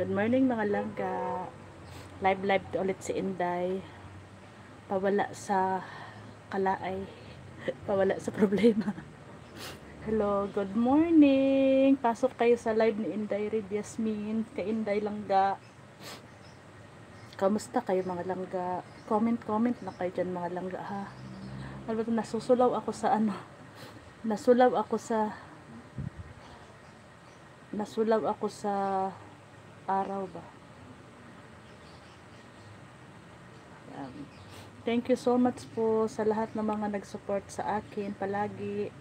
Good morning mga langga. Live live ulit si Inday. Pawala sa kalaay. Pawala sa problema. Hello, good morning. Pasok kayo sa live ni Inday Red Yasmin. Kay Inday Langga. Kamusta kayo mga langga? Comment, comment na kayo dyan mga langga ha. Ano ba ito? Nasusulaw ako sa ano? Nasulaw ako sa Nasulaw ako sa araw ba? Yan. Thank you so much po sa lahat ng mga nag-support sa akin palagi.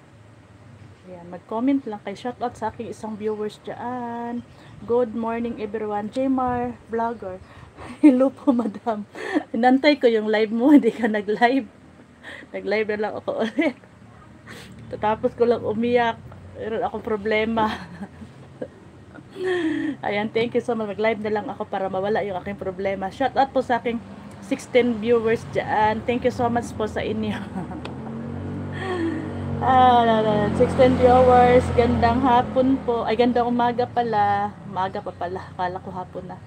Ayan, mag-comment lang kay shoutout sa aking isang viewers dyan. Good morning everyone. Jmar, vlogger. Hello po madam. Inantay ko yung live mo, hindi ka nag-live. Nag-live na lang ako ulit. Tapos ko lang umiyak. Meron akong problema. Ayan, thank you so much. Mag-live na lang ako para mawala yung aking problema. Shout out po sa aking 16 viewers dyan. Thank you so much po sa inyo. ah, 16 viewers. Gandang hapon po. Ay, gandang umaga pala. Umaga pa pala. Kala ko hapon na.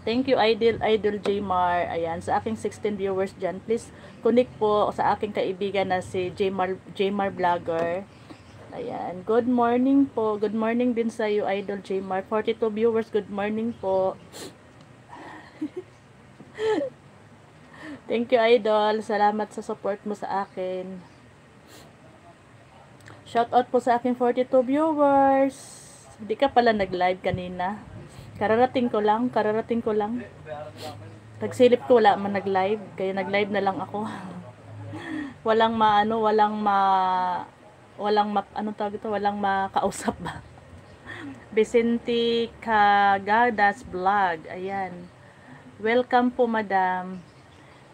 Thank you, Idol, Idol Jmar. Ayan, sa aking 16 viewers dyan, please connect po sa aking kaibigan na si Jmar, Jmar Vlogger. Ayan. Good morning po. Good morning din sa iyo, Idol Jmar. 42 viewers, good morning po. Thank you, Idol. Salamat sa support mo sa akin. Shout out po sa aking 42 viewers. Hindi ka pala nag-live kanina. Kararating ko lang, kararating ko lang. Nagsilip ko wala man nag-live, kaya nag-live na lang ako. walang maano, walang ma walang ma, anong tawag ito, walang makausap ba. Vicente Cagadas Vlog. Ayan. Welcome po, madam.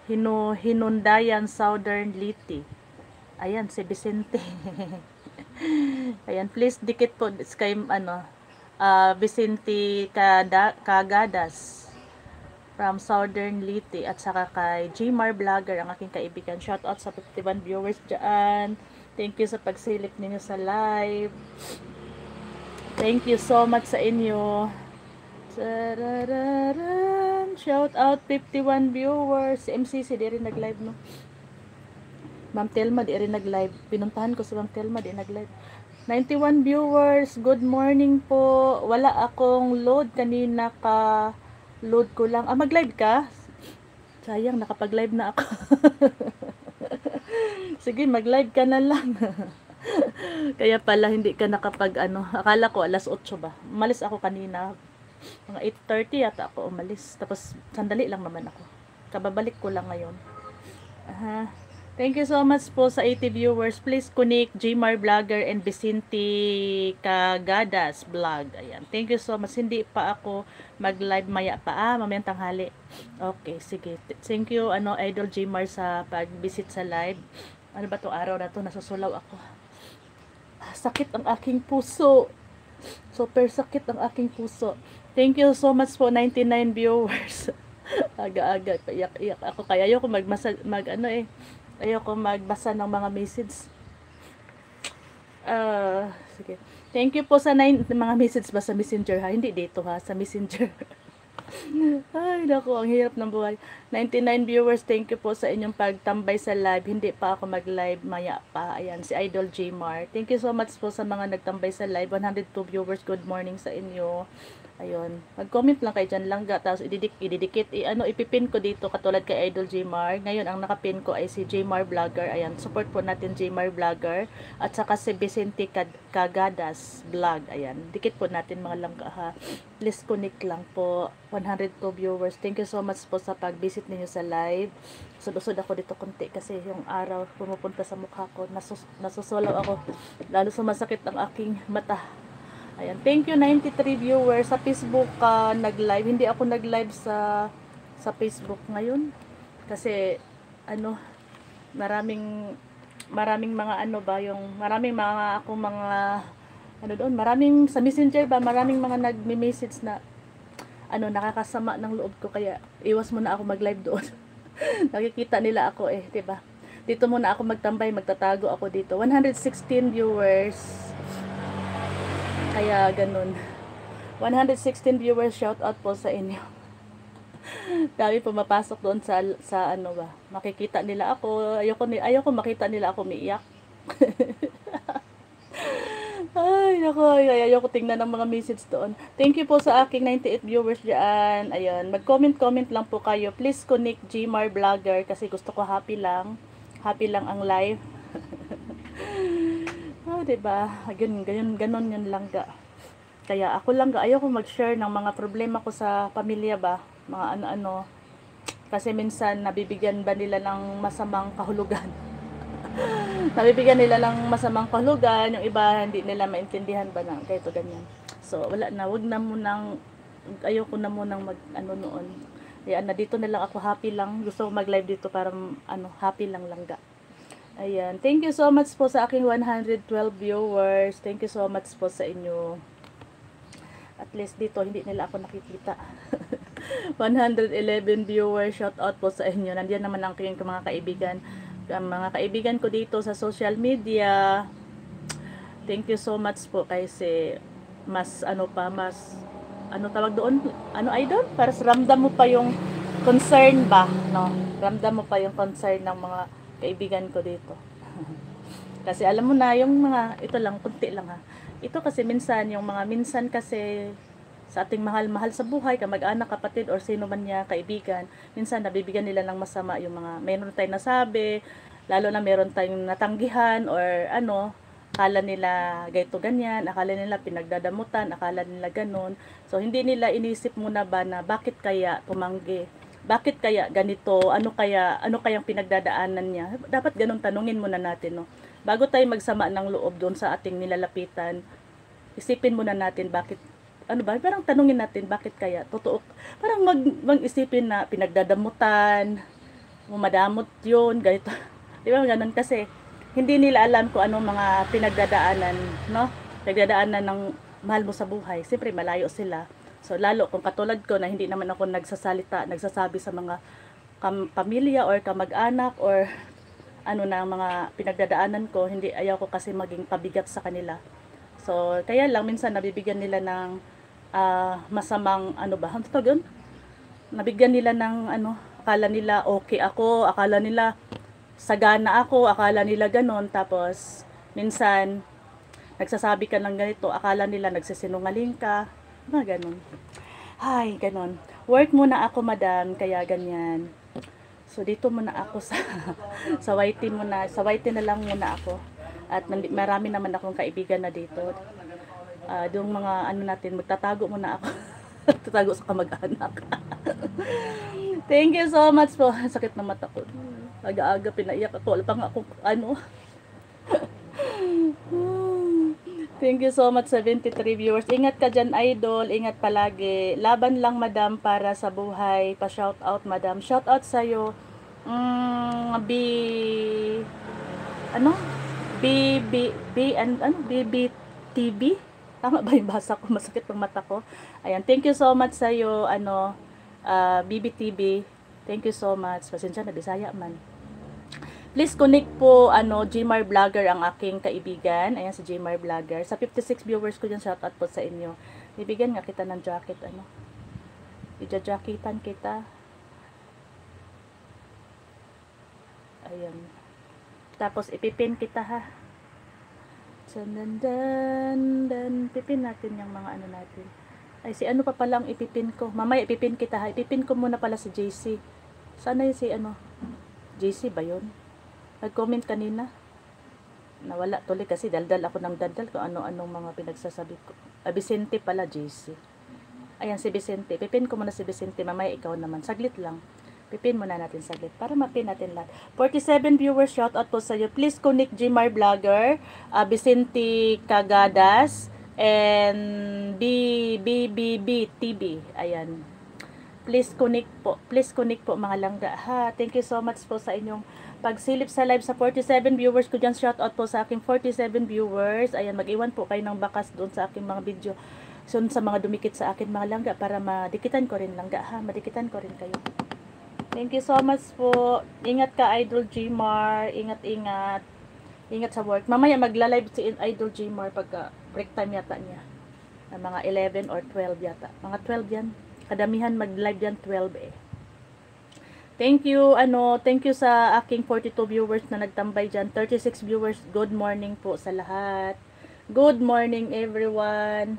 Hino, Hinundayan Southern Liti. Ayan, si Vicente. Ayan, please dikit po kay ano, uh, Vicente Cada, Cagadas from Southern Liti at saka kay Gmar Vlogger, ang aking kaibigan. Shout out sa 51 viewers dyan. Thank you sa pagsilip ninyo sa live. Thank you so much sa inyo. Shout out 51 viewers. Si MCC di rin nag-live no. Ma'am Telma di rin nag-live. Pinuntahan ko si Ma'am Telma di nag-live. 91 viewers. Good morning po. Wala akong load kanina ka load ko lang. Ah, mag-live ka? Sayang, nakapag-live na ako. Sige, mag-live ka na lang. Kaya pala hindi ka nakapag ano, akala ko alas 8 ba. Umalis ako kanina. Mga 8:30 yata ako umalis. Tapos sandali lang naman ako. Kababalik ko lang ngayon. Aha. Thank you so much po sa 80 viewers. Please connect Jmar Vlogger and Vicente Cagadas Vlog. Ayan. Thank you so much. Hindi pa ako mag-live maya pa. Ah, mamayang tanghali. Okay, sige. Thank you, ano, Idol Jmar sa pag-visit sa live. Ano ba to araw na to? Nasusulaw ako. Ah, sakit ang aking puso. Super sakit ang aking puso. Thank you so much po 99 viewers. Aga-aga, iyak-iyak ako. Kaya ayoko magmasa, mag ano eh, ayoko magbasa ng mga message. Uh, sige. Thank you po sa nine, mga message ba sa messenger ha? Hindi dito ha, sa messenger. Ay, naku, ang hirap ng buhay. 99 viewers, thank you po sa inyong pagtambay sa live. Hindi pa ako mag-live, maya pa. Ayan, si Idol Jmar. Thank you so much po sa mga nagtambay sa live. 102 viewers, good morning sa inyo. Ayun. Mag-comment lang kayo dyan lang. Tapos ididik, ididikit. I, ano, ipipin ko dito katulad kay Idol Jmar. Ngayon, ang nakapin ko ay si Jmar Vlogger. Ayan. Support po natin Jmar Vlogger. At saka si Vicente Cagadas Vlog. Ayan. Dikit po natin mga langga ha. Please connect lang po. 102 viewers. Thank you so much po sa pag-visit ninyo sa live. Susod-usod ako dito konti kasi yung araw pumupunta sa mukha ko. Nasus nasusulaw ako. Lalo sumasakit ang aking mata. Ayan, thank you 93 viewers sa Facebook uh, nag-live. Hindi ako nag-live sa sa Facebook ngayon kasi ano maraming maraming mga ano ba yung maraming mga ako mga ano doon, maraming sa Messenger ba, maraming mga nagme-message na ano nakakasama ng loob ko kaya iwas muna ako mag-live doon. Nakikita nila ako eh, 'di ba? Dito muna ako magtambay, magtatago ako dito. 116 viewers. Kaya ganun. 116 viewers, shout out po sa inyo. Dami pumapasok doon sa sa ano ba. Makikita nila ako. Ayoko ni ayoko makita nila ako umiiyak. Ay, nako, ay, ayoko tingnan ng mga message doon. Thank you po sa aking 98 viewers diyan. Ayun, mag-comment-comment lang po kayo. Please connect Gmar Vlogger kasi gusto ko happy lang. Happy lang ang live. oh, 'di ba? Ganun, ganun yun lang ga. Kaya ako lang ga, ayoko mag-share ng mga problema ko sa pamilya ba, mga ano-ano. Kasi minsan nabibigyan ba nila ng masamang kahulugan. nabibigyan nila ng masamang kahulugan, yung iba hindi nila maintindihan ba na kahit ganyan. So, wala na, wag na munang, ayoko na munang mag, ano noon. Ayan, na dito na lang ako, happy lang. Gusto ko mag-live dito para, ano, happy lang lang ga. Ayan, thank you so much po sa aking 112 viewers. Thank you so much po sa inyo. At least dito, hindi nila ako nakikita. 111 viewers, shout out po sa inyo. Nandiyan naman ang aking mga kaibigan ang mga kaibigan ko dito sa social media. Thank you so much po kasi mas ano pa, mas ano tawag doon? Ano idol? Para ramdam mo pa yung concern ba, no? Ramdam mo pa yung concern ng mga kaibigan ko dito. kasi alam mo na yung mga ito lang kunti lang ha. Ito kasi minsan yung mga minsan kasi sa ating mahal-mahal sa buhay, kamag-anak, kapatid, or sino man niya, kaibigan, minsan nabibigyan nila ng masama yung mga, meron tayong nasabi, lalo na meron tayong natanggihan, or ano, akala nila gaito ganyan, akala nila pinagdadamutan, akala nila ganun. So, hindi nila inisip muna ba na bakit kaya tumanggi? Bakit kaya ganito? Ano kaya, ano kayang pinagdadaanan niya? Dapat ganun tanungin muna natin, no? Bago tayo magsama ng loob doon sa ating nilalapitan, isipin muna natin bakit ano ba, parang tanungin natin bakit kaya totoo, parang mag, mag-isipin na pinagdadamutan, mumadamot yun, ganito. Di ba ganun kasi, hindi nila alam kung anong mga pinagdadaanan, no? Pinagdadaanan ng mahal mo sa buhay. Siyempre, malayo sila. So, lalo kung katulad ko na hindi naman ako nagsasalita, nagsasabi sa mga pamilya or kamag-anak or ano na mga pinagdadaanan ko, hindi ayaw ko kasi maging pabigat sa kanila. So, kaya lang minsan nabibigyan nila ng uh, masamang ano ba, ano tawag Nabigyan nila ng ano, akala nila okay ako, akala nila sagana ako, akala nila ganon, tapos minsan nagsasabi ka ng ganito, akala nila nagsisinungaling ka, mga ganon. Ay, ganon. Work muna ako, madam, kaya ganyan. So, dito muna ako sa, sa YT muna, sa YT na lang muna ako. At marami naman akong kaibigan na dito uh, yung mga ano natin, magtatago muna ako. Tatago sa kamag-anak. Thank you so much po. Sakit na mata ko. Aga-aga pinaiyak ako. Wala pa nga ako, ano. Thank you so much 73 viewers. Ingat ka dyan idol, ingat palagi. Laban lang madam para sa buhay. Pa shout out madam. Shout out sa iyo. Mm, B ano? B B B and ano? B B TV Tama ba yung basa ko? Masakit ang mata ko. Ayan, thank you so much sa iyo, ano, uh, ah, BBTV. Thank you so much. Pasensya na, Bisaya man. Please connect po, ano, Gmar Vlogger ang aking kaibigan. Ayan, si Gmar Vlogger. Sa 56 viewers ko dyan, shoutout po sa inyo. Bibigyan nga kita ng jacket, ano. Ija-jacketan kita. Ayan. Tapos, ipipin kita, ha. Dan, dan, dan, pipin natin yung mga ano natin. Ay, si ano pa palang ipipin ko. Mamaya ipipin kita ha. Ipipin ko muna pala si JC. Sana yung si ano? JC ba yun? Nag-comment kanina. Nawala tuloy kasi daldal ako ng daldal kung ano-anong mga pinagsasabi ko. Ah, Vicente pala, JC. Ayan, si Vicente. Pipin ko muna si Vicente. Mamaya ikaw naman. Saglit lang. Pipin muna natin saglit para mapin natin lahat. 47 viewers, shout out po sa iyo. Please connect Gmar Vlogger, uh, Vicente Cagadas, and BBBB TV. Ayan. Please connect po. Please connect po mga langga. Ha, thank you so much po sa inyong pagsilip sa live sa 47 viewers ko dyan. Shout out po sa aking 47 viewers. Ayan, mag-iwan po kayo ng bakas doon sa aking mga video. So, sa mga dumikit sa akin mga langga para madikitan ko rin langga ha. Madikitan ko rin kayo. Thank you so much po. Ingat ka, Idol Gmar. Ingat-ingat. Ingat sa work. Mamaya magla-live si Idol Gmar pagka break time yata niya. mga 11 or 12 yata. Mga 12 yan. Kadamihan mag-live yan 12 eh. Thank you, ano, thank you sa aking 42 viewers na nagtambay dyan. 36 viewers, good morning po sa lahat. Good morning everyone.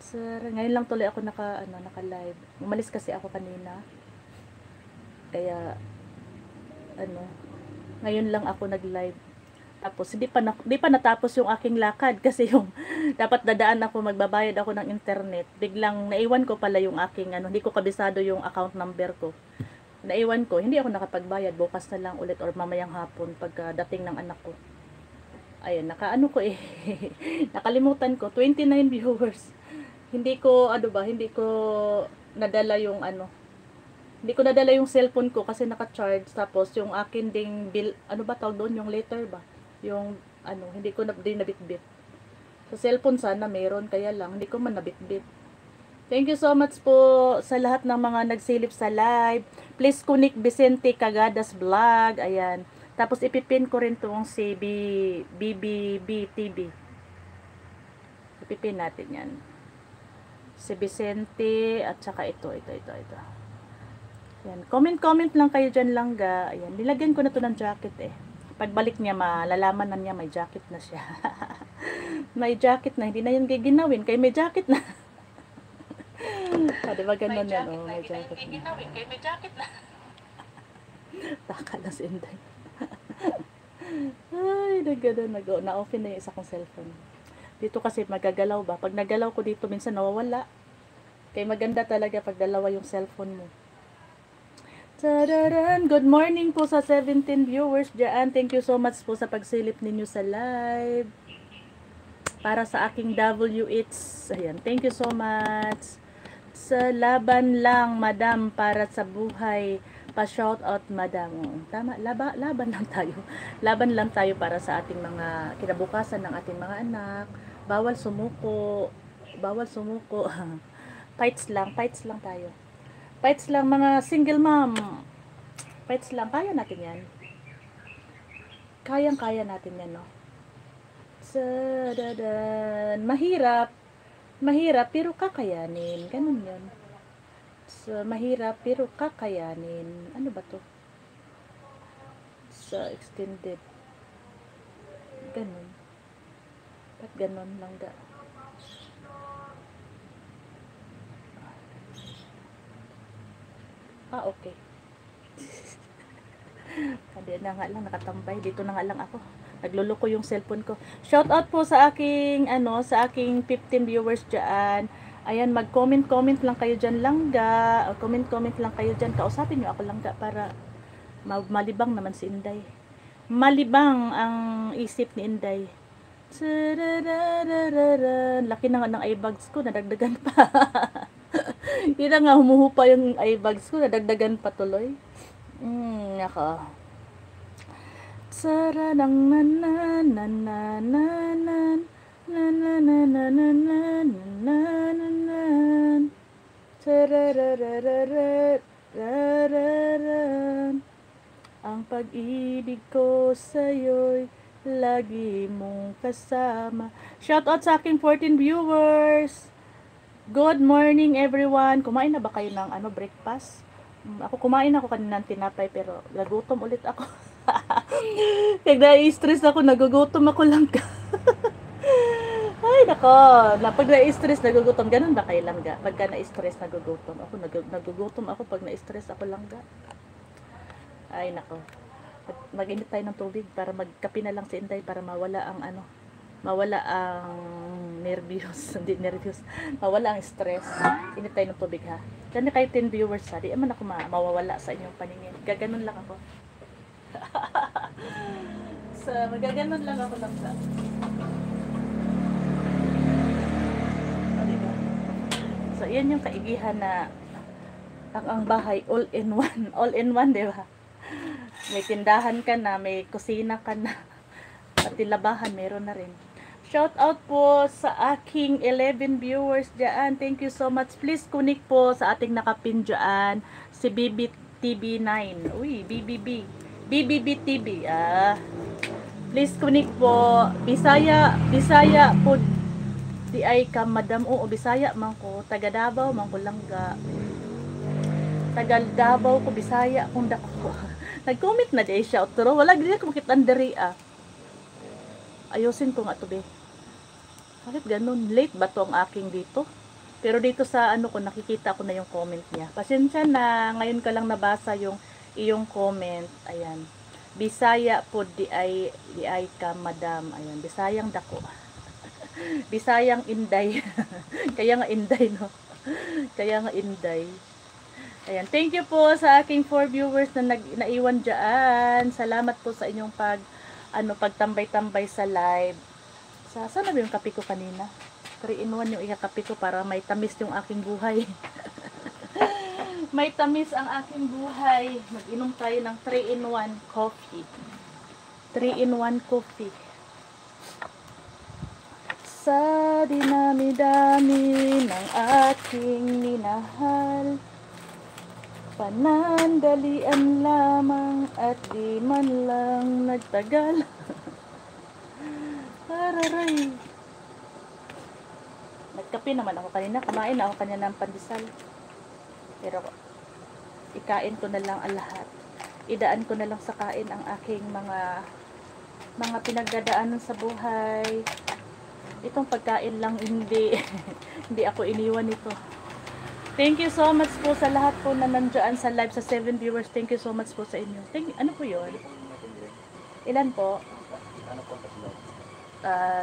Sir, ngayon lang tuloy ako naka, ano, naka-live. Umalis kasi ako kanina. Kaya, ano, ngayon lang ako nag-live. Tapos, hindi pa, na, hindi pa natapos yung aking lakad kasi yung dapat dadaan ako, magbabayad ako ng internet. Biglang naiwan ko pala yung aking, ano, hindi ko kabisado yung account number ko naiwan ko, hindi ako nakapagbayad, bukas na lang ulit or mamayang hapon pagka dating ng anak ko. Ayun, nakaano ko eh, nakalimutan ko, 29 viewers. Hindi ko, ano ba, hindi ko nadala yung ano, hindi ko nadala yung cellphone ko kasi naka-charge, tapos yung akin ding bill, ano ba tawag doon, yung letter ba? Yung, ano, hindi ko na, din nabitbit. Sa cellphone sana meron, kaya lang, hindi ko man nabitbit. Thank you so much po sa lahat ng mga nagsilip sa live. Please kunik Vicente Cagadas Vlog. Ayan. Tapos ipipin ko rin tong si B, BBB TV. Ipipin natin yan. Si Vicente at saka ito, ito, ito, ito. Ayan. Comment-comment lang kayo dyan lang ga. Ayan. Nilagyan ko na to ng jacket eh. Pagbalik niya, malalaman na niya may jacket na siya. may jacket na. Hindi na yun giginawin. Kaya may jacket na. ah, di ba ganun yan? Oh, may jacket na. Kaya may jacket na. Taka na si Inday. Ay, nagano, nag na-open na yung isa kong cellphone. Dito kasi magagalaw ba? Pag nagalaw ko dito, minsan nawawala. Kaya maganda talaga pag dalawa yung cellphone mo. Tadaran! Good morning po sa 17 viewers dyan. Thank you so much po sa pagsilip ninyo sa live. Para sa aking WH. Ayan, thank you so much. Sa laban lang, madam, para sa buhay pa-shout out madam. Tama, laba, laban lang tayo. Laban lang tayo para sa ating mga kinabukasan ng ating mga anak. Bawal sumuko. Bawal sumuko. fights lang, fights lang tayo. Fights lang mga single mom. Fights lang, kaya natin yan. Kayang-kaya natin yan, no? Sadadan. Mahirap. Mahirap, pero kakayanin. Ganun yun. So, mahirap pero kakayanin. Ano ba to? Sa extended. Ganun. Ba't ganun lang ga? Ah, okay. Hindi na nga lang nakatambay. Dito na nga lang ako. Nagluloko yung cellphone ko. Shout out po sa aking ano, sa aking 15 viewers diyan. Ayan, mag-comment-comment lang kayo dyan langga. Comment-comment lang kayo dyan. Kausapin nyo ako langga para ma- malibang naman si Inday. Malibang ang isip ni Inday. Laki na nga ng eye bags ko, nadagdagan pa. Hindi na nga humuhupa yung eye ko, nadagdagan pa tuloy. Mm, naka. Saranang nanan nanan na na na na na na na na na Tarararararararan. Ang pag-ibig ko sa'yo'y lagi mong kasama. Shout out sa aking 14 viewers. Good morning everyone. Kumain na ba kayo ng ano breakfast? Mm, Ako kumain ako kanina ng tinapay pero nagutom ulit ako. Kaya stress ako, nagugutom ako lang ka. Ay, nako. Na, pag na-stress, nagugutom. Ganun ba kayo lang ga? Pagka na-stress, nagugutom. Ako, nag nagugutom ako pag na-stress ako lang ga. Ay, nako. Mag-init tayo ng tubig para magkape na lang si Inday para mawala ang ano, mawala ang nervyos, hindi nervyos, mawala ang stress. Init tayo ng tubig ha. Dami kayo 10 viewers ha, di naman ako ma mawawala sa inyong paningin. Gaganon lang ako. so, magaganon lang ako lang sa. O, diba? So, yan yung kaigihan na ang, ang bahay all in one. All in one, di ba? May tindahan ka na, may kusina ka na. Pati labahan, meron na rin. Shout out po sa aking 11 viewers dyan. Thank you so much. Please kunik po sa ating nakapin dyan. Si BB TV9. Uy, BBB. BBB TV. Ah. Please kunik po. Bisaya, Bisaya po. Di ay ka madam o Bisaya man ko, taga Davao man ko langga. Taga Davao ko Bisaya kung dako. Nag-comment na di siya pero wala gid ko makita diri ah. Ayusin ko nga to be. Bakit ganun? Late ba to ang aking dito? Pero dito sa ano ko nakikita ko na yung comment niya. Pasensya na, ngayon ka lang nabasa yung iyong comment. Ayan. Bisaya po di ay di ay ka madam. Ayan, Bisayang dako. Bisayang inday. Kaya nga inday no. Kaya nga inday. Ayan, thank you po sa aking four viewers na nag, naiwan diyan. Salamat po sa inyong pag ano pagtambay-tambay sa live. Sa sana ba yung kape ko kanina? 3 in 1 yung ikakape ko para may tamis yung aking buhay. May tamis ang aking buhay. Mag-inom tayo ng 3 in 1 coffee. 3 in 1 coffee. Sa dinami-dami ng aking minahal Panandalian lamang at di man lang nagtagal Araray Nagkape naman ako kanina. Kumain ako kanina ng pandesal. Pero, ikain ko na lang ang lahat. Idaan ko na lang sa kain ang aking mga mga pinagdadaanan sa buhay. Itong pagkain lang hindi hindi ako iniwan ito. Thank you so much po sa lahat po na nandiyan sa live sa 7 viewers. Thank you so much po sa inyo. Thank you. Ano po 'yon? Ilan po? Ano po tatlo? Ah,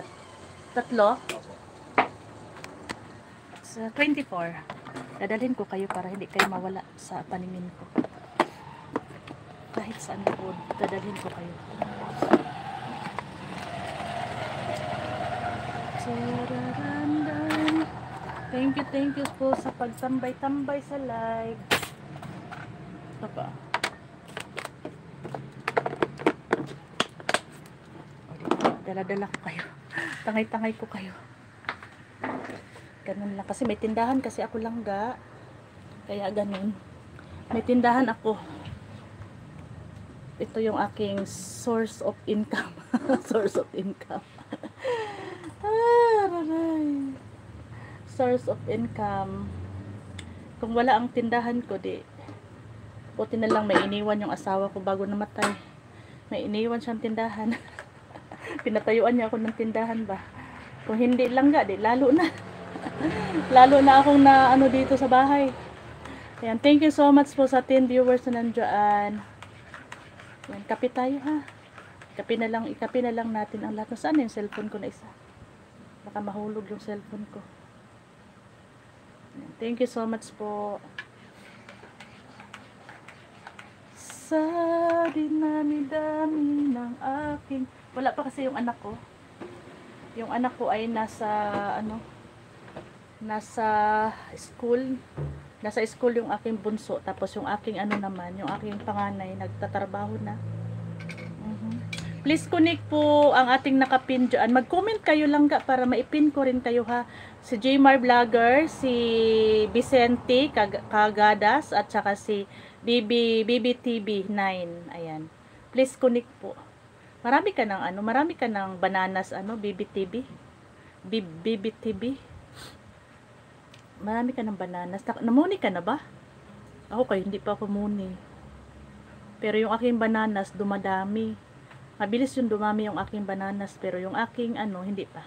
tatlo? Sa 24. Dadalhin ko kayo para hindi kayo mawala sa paningin ko. Kahit saan po, dadalhin ko kayo. Thank you, thank you po sa pagtambay-tambay sa live. Ito pa. Dala-dala ko kayo. Tangay-tangay ko kayo. Ganun lang. Kasi may tindahan kasi ako lang ga. Kaya ganun. May tindahan ako. Ito yung aking source of income. source of income. aray. Source of income. Kung wala ang tindahan ko, di buti na lang may iniwan yung asawa ko bago namatay. May iniwan siyang tindahan. Pinatayuan niya ako ng tindahan ba. Kung hindi lang ga, di lalo na. Lalo na akong na ano dito sa bahay. Ayan, thank you so much po sa 10 viewers na nandiyan. Ayan, kape tayo ha. Kape na lang, ikape na lang natin ang lahat. Saan yung cellphone ko na isa? Baka mahulog yung cellphone ko. Ayan, thank you so much po. Sa dinami-dami ng aking... Wala pa kasi yung anak ko. Yung anak ko ay nasa ano, nasa school nasa school yung aking bunso tapos yung aking ano naman yung aking panganay nagtatrabaho na. Mhm. please connect po ang ating nakapin dyan. Mag comment kayo lang ga para maipin ko rin kayo ha? Si Jmar Vlogger si Vicente Kag- Kagadas at saka si BB BBTV 9 ayan. Please connect po. Marami ka ng ano marami ka ng bananas ano BBTV B- BBTV Marami ka ng bananas. Na- namuni ka na ba? Ako kayo, hindi pa ako muni. Pero yung aking bananas, dumadami. Mabilis yung dumami yung aking bananas. Pero yung aking ano, hindi pa.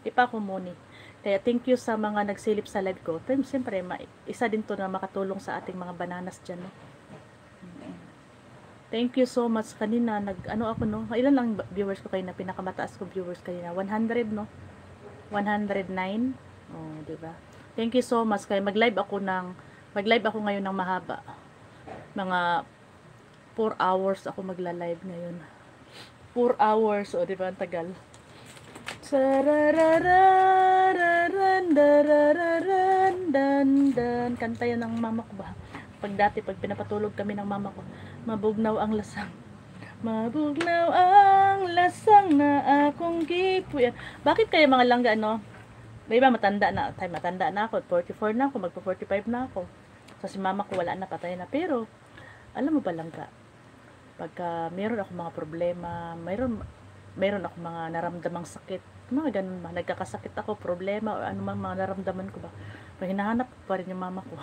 Hindi pa ako muni. Kaya thank you sa mga nagsilip sa live ko. Pero siyempre, isa din to na makatulong sa ating mga bananas dyan. No? Thank you so much kanina. Nag, ano ako no? Ilan lang viewers ko kayo na pinakamataas ko viewers kanina? 100 no? 109? Oh, di ba? Thank you so much. Kaya mag-live ako ng mag-live ako ngayon ng mahaba. Mga 4 hours ako magla-live ngayon. 4 hours, o di ba ang tagal. Kanta yan ng mama ko ba? Pag dati, pag pinapatulog kami ng mama ko, mabugnaw ang lasang. Mabugnaw ang lasang na akong gipuyan. Bakit kaya mga langga, ano? May iba matanda na, tay matanda na ako, 44 na ako, magpo 45 na ako. So si mama ko wala na, patay na. Pero, alam mo ba lang ka, pagka meron ako mga problema, meron, meron ako mga naramdamang sakit, Mga ganun ba, nagkakasakit ako, problema, o ano mga naramdaman ko ba. Pag hinahanap pa rin yung mama ko.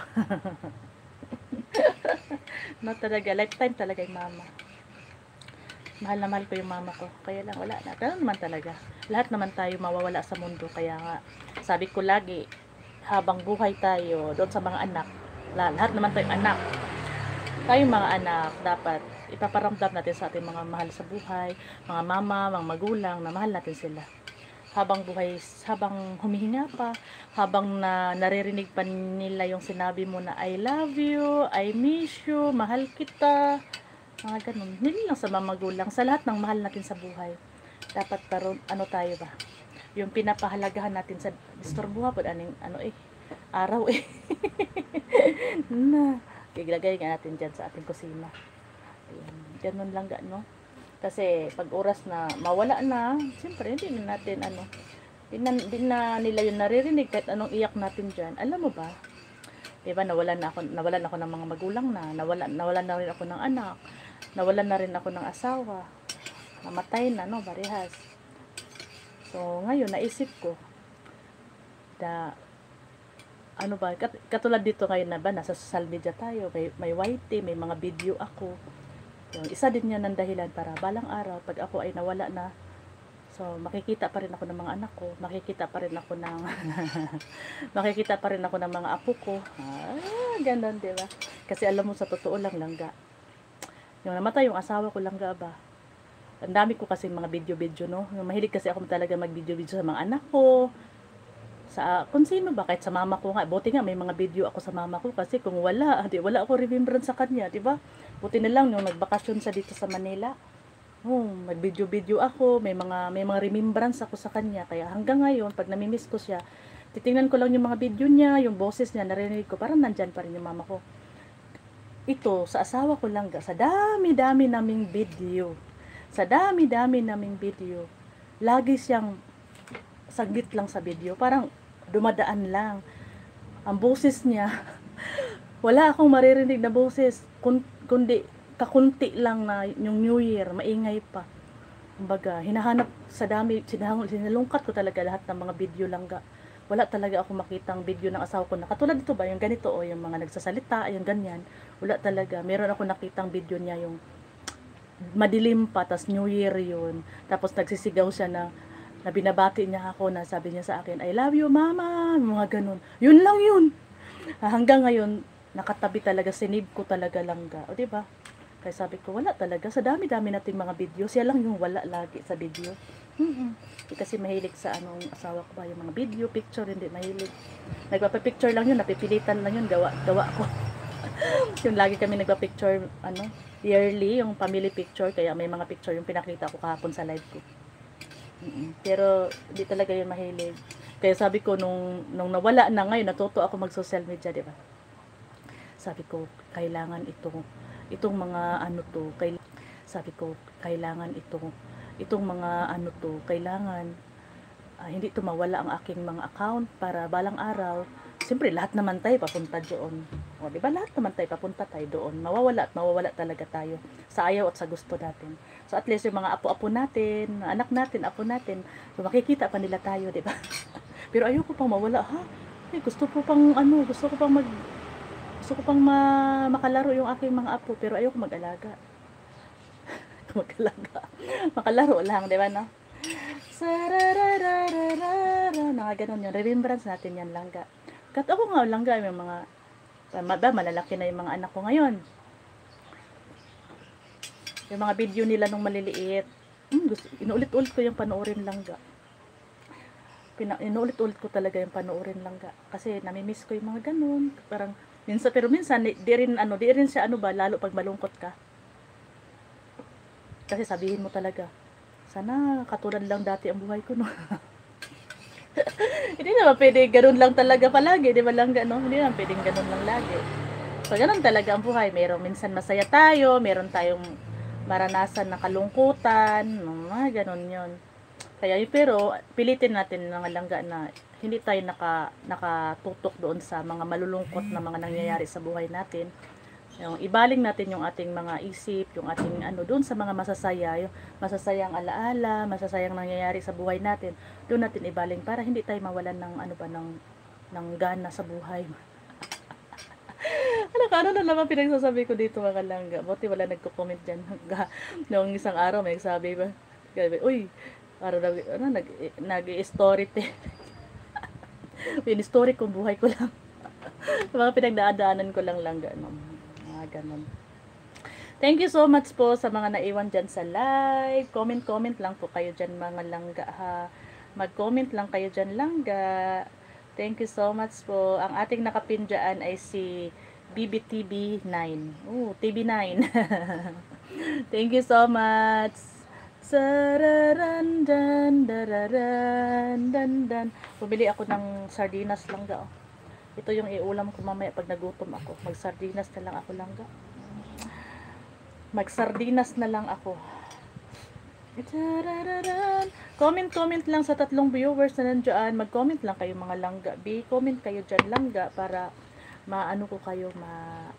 no talaga, lifetime talaga yung mama. Mahal na mahal ko yung mama ko. Kaya lang, wala na. Ganun naman talaga. Lahat naman tayo mawawala sa mundo. Kaya nga, sabi ko lagi, habang buhay tayo, doon sa mga anak, la- lahat naman tayong anak. Tayong mga anak, dapat ipaparamdam natin sa ating mga mahal sa buhay, mga mama, mga magulang, na mahal natin sila. Habang buhay, habang humihinga pa, habang na naririnig pa nila yung sinabi mo na I love you, I miss you, mahal kita, mga ganun. Hindi lang sa mga magulang, sa lahat ng mahal natin sa buhay. Dapat paron, ano tayo ba? Yung pinapahalagahan natin sa disturbo po, aning, ano eh, araw eh. na, iglagay nga natin dyan sa ating kusina. Ayun, ganun lang ga, no? Kasi pag oras na mawala na, siyempre hindi na natin ano, di na, na nila yung naririnig kahit anong iyak natin dyan. Alam mo ba, di ba nawalan na ako, nawalan ako ng mga magulang na, nawalan, nawalan na rin ako ng anak, nawalan na rin ako ng asawa, namatay na, no, barihas. So, ngayon, naisip ko, na, ano ba, kat, katulad dito ngayon na ba, nasa social media tayo, may, may YT, may mga video ako, yung isa din yan ng dahilan para balang araw, pag ako ay nawala na, so makikita pa rin ako ng mga anak ko, makikita pa rin ako ng, makikita pa rin ako ng mga apo ko. Ah, ganun, di ba? Kasi alam mo, sa totoo lang, langga. Yung namatay yung asawa ko, langga ba? Ang dami ko kasi mga video-video, no? Yung mahilig kasi ako talaga mag-video-video sa mga anak ko, sa kung sino ba kahit sa mama ko nga. Buti nga may mga video ako sa mama ko kasi kung wala di wala ako remembrance sa kanya di ba? Buti na lang nung nagbakasyon sa dito sa Manila. Oh mag-video video ako. May mga may mga remembrance ako sa kanya. Kaya hanggang ngayon pag namimiss ko siya titingnan ko lang yung mga video niya yung boses niya narinig ko parang nandyan pa rin yung mama ko ito sa asawa ko lang sa dami-dami naming video sa dami-dami naming video lagi siyang saglit lang sa video parang dumadaan lang. Ang boses niya, wala akong maririnig na boses, kun, kundi kakunti lang na yung New Year, maingay pa. Kumbaga, hinahanap sa dami, sinalungkat ko talaga lahat ng mga video lang ga. Wala talaga ako makitang video ng asawa ko na katulad dito ba, yung ganito o yung mga nagsasalita, yung ganyan. Wala talaga. Meron ako nakitang video niya yung madilim pa, tas New Year yun. Tapos nagsisigaw siya na na binabati niya ako na sabi niya sa akin, I love you mama, mga ganun. Yun lang yun. Hanggang ngayon, nakatabi talaga, sinib ko talaga langga. O, di ba? Kaya sabi ko, wala talaga. Sa dami-dami nating mga video, siya lang yung wala lagi sa video. Eh, kasi mahilig sa anong asawa ko ba, yung mga video, picture, hindi mahilig. Nagpapapicture lang yun, napipilitan lang yun, gawa, gawa ko. Yung lagi kami nagpa-picture, ano, yearly, yung family picture, kaya may mga picture yung pinakita ko kahapon sa live ko. Pero hindi talaga yun mahilig. Kaya sabi ko nung nung nawala na ngayon natuto ako mag social media, 'di ba? Sabi ko kailangan itong itong mga ano to, kay sabi ko kailangan itong itong mga ano to, kailangan ah, hindi to mawala ang aking mga account para balang araw Siyempre, lahat naman tayo papunta doon. O, di ba? Lahat naman tayo papunta tayo doon. Mawawala at mawawala talaga tayo sa ayaw at sa gusto natin. So, at least yung mga apo-apo natin, anak natin, apo natin, so makikita pa nila tayo, di ba? Pero ayoko pang mawala, ha? Eh, gusto ko pang, ano, gusto ko pang mag, gusto ko pang ma, makalaro yung aking mga apo, pero ayoko mag-alaga. mag-alaga. Makalaro lang, di ba, no? Mga ganun yun. Remembrance natin yan lang, ga. Kat ako nga lang ga, yung mga, ba, malalaki na yung mga anak ko ngayon. Yung mga video nila nung maliliit, hmm, gusto, inuulit-ulit ko yung panoorin lang ga. Pina, inuulit-ulit ko talaga yung panoorin lang ga. Kasi namimiss ko yung mga ganun. Parang, minsan, pero minsan, di rin, ano, di rin siya, ano ba, lalo pag malungkot ka. Kasi sabihin mo talaga, sana katulad lang dati ang buhay ko, no? Hindi naman pwede ganun lang talaga palagi, di ba lang gano'n? Hindi naman pwedeng ganun lang lagi. So, ganun talaga ang buhay. Merong minsan masaya tayo, meron tayong maranasan na kalungkutan, mga ganun yun. Kaya pero pilitin natin mga langga na hindi tayo naka, nakatutok doon sa mga malulungkot na mga nangyayari sa buhay natin. Yung ibaling natin yung ating mga isip, yung ating ano doon sa mga masasaya, yung masasayang alaala, masasayang nangyayari sa buhay natin. Doon natin ibaling para hindi tayo mawalan ng ano ba ng ng gana sa buhay. ano ka, ano na naman pinagsasabi ko dito mga langga. Buti wala nagko-comment dyan. Noong isang araw may nagsabi ba, Gabi, uy, araw nag, ano, nag, nag-story te. Pin-story kong buhay ko lang. mga pinagdadaanan ko lang lang gano'n. Mga gano'n. Thank you so much po sa mga naiwan dyan sa live. Comment-comment lang po kayo dyan mga langga ha. Mag-comment lang kayo dyan langga. Thank you so much po. Ang ating nakapin dyan ay si BBTB9. Oh, TB9. Thank you so much. Sararan dan dararan dan dan. Bumili ako ng sardinas langga. Oh. Ito yung iulam ko mamaya pag nagutom ako. Mag-sardinas na lang ako langga. Mag-sardinas na lang ako. Comment, comment lang sa tatlong viewers na nandiyan. Mag-comment lang kayo mga langga. B, comment kayo dyan langga para maano ko kayo, ma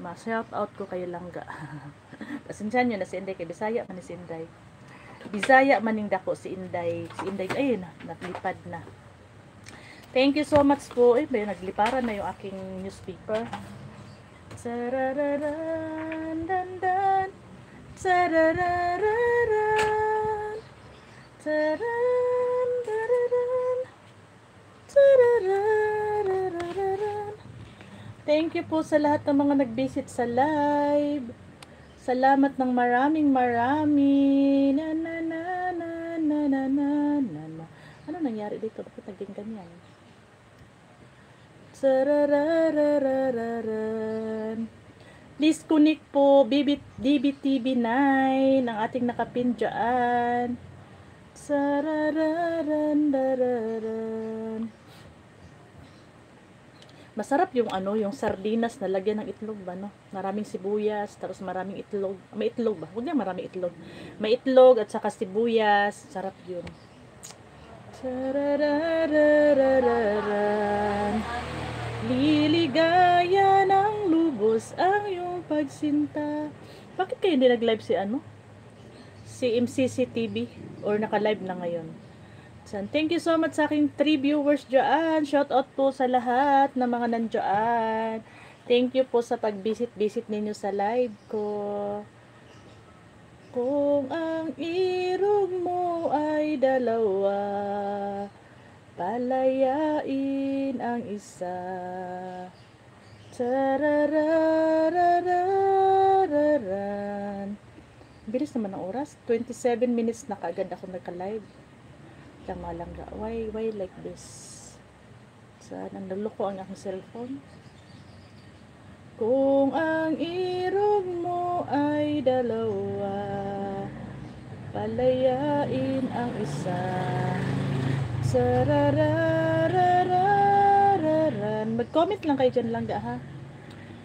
ma shout out ko kayo langga. Pasensya nyo na si Inday kay Bisaya man si Inday. Bisaya maning dako si Inday. Si Inday ayun na, naglipad na. Thank you so much po. Eh, may nagliparan na yung aking newspaper. Sarararan, dan, dan. Sarararan. Taran, dararan. Sarararan. Thank you po sa lahat ng mga nag-visit sa live. Salamat ng maraming marami. Na na na na na na na na. Ano nangyari dito? Bakit naging ganyan? Sarararararan. Please connect po BB, DBTV9 ang ating nakapin dyan. Sarararandararan. Masarap yung ano, yung sardinas na lagyan ng itlog ba, no? Maraming sibuyas, tapos maraming itlog. May itlog ba? Huwag na maraming itlog. May itlog at saka sibuyas. Sarap yun. Sarararararan. Liligaya ng lubos ang iyong pagsinta. Bakit kayo hindi nag-live si ano? Si MCC TV or naka-live na ngayon? San, thank you so much sa aking 3 viewers dyan. Shout out po sa lahat ng mga nandyan. Thank you po sa pag-visit-visit ninyo sa live ko. Kung ang irog mo ay dalawa, palayain ang isa. Tarararararan. Bilis naman ang oras. 27 minutes na kaagad ako nagka-live. Tama lang ga. Why, why like this? Saan ang naloko ang aking cellphone? Kung ang irog mo ay dalawa, palayain ang isa. Mag-comment lang kayo dyan lang ga ha.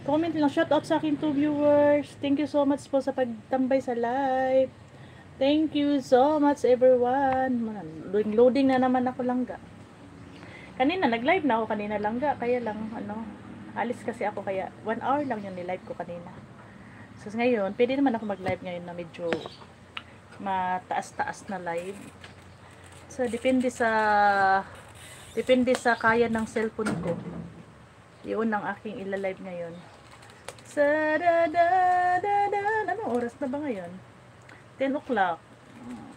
Comment lang. Shout out sa akin two viewers. Thank you so much po sa pagtambay sa live. Thank you so much everyone. Loading, loading na naman ako langga. Kanina, nag-live na ako kanina langga. Kaya lang, ano, alis kasi ako kaya one hour lang yung nilive ko kanina. So ngayon, pwede naman ako mag-live ngayon na medyo mataas-taas na live. So depende sa depende sa kaya ng cellphone ko. Yun ang aking ila-live ngayon. Sa da da da da Anong oras na ba ngayon? 10 o'clock.